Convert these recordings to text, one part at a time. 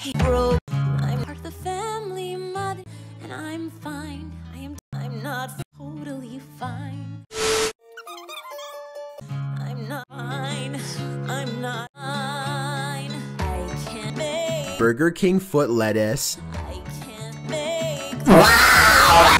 Hey, bro, I'm part of the family, mother, and I'm fine. I am. I'm not totally fine. I'm not fine. I'm not fine. I can't make. Burger King foot lettuce. I can't make. And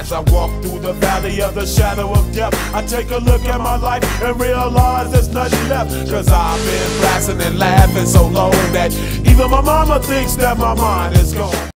As I walk through the valley of the shadow of death, I take a look at my life and realize there's nothing left. Cause I've been blasting and laughing so long that even my mama thinks that my mind is gone.